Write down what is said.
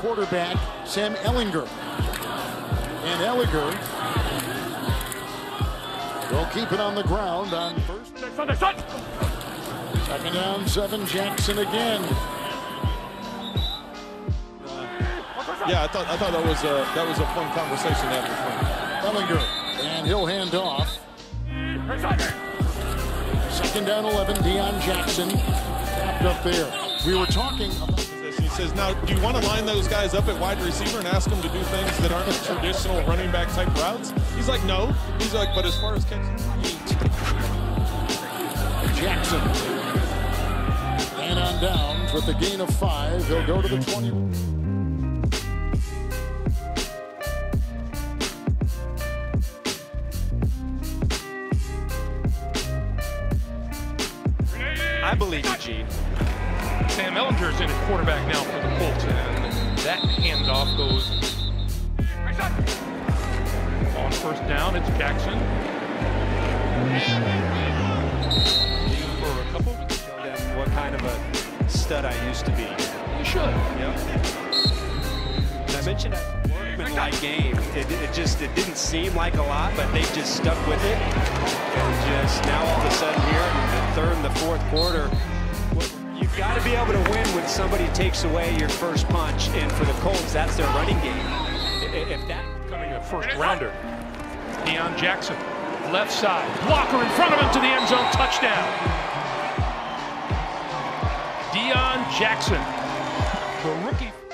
quarterback Sam Ehlinger. And Ehlinger will keep it on the ground on first. Second down, seven. Jackson again. Yeah, I thought I thought that was a that was a fun conversation after Ehlinger, and he'll hand off. Second down, 11. Deon Jackson tapped up there. We were talking. He says, now, do you want to line those guys up at wide receiver and ask them to do things that aren't traditional running back type routes? He's like, no. He's like, but as far as catching, Jackson. And on downs with the gain of five. He'll go to the 20. I believe Eugene. Sam Ehlinger is in at quarterback now for the Colts, and that handoff goes on first down. It's Jackson. For a couple. Tell them what kind of a stud I used to be. You should. Yep. I mentioned that workman-like game. It, it just it didn't seem like a lot, but they just stuck with it, and just now all of a sudden here in the third and the fourth quarter. Got to be able to win when somebody takes away your first punch, and for the Colts, that's their running game. If that coming a first rounder, Deon Jackson, left side, blocker in front of him to the end zone, touchdown. Deon Jackson, the rookie.